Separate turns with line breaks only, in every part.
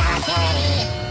Saucy!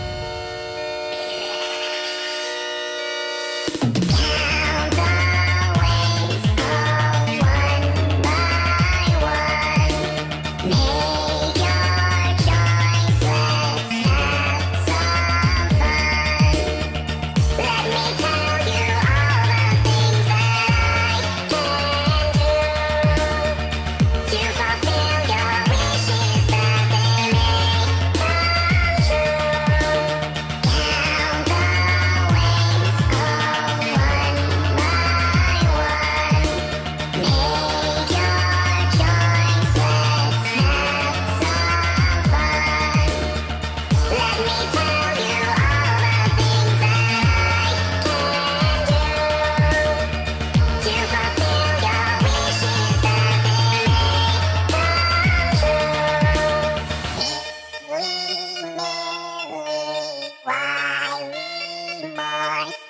Nice.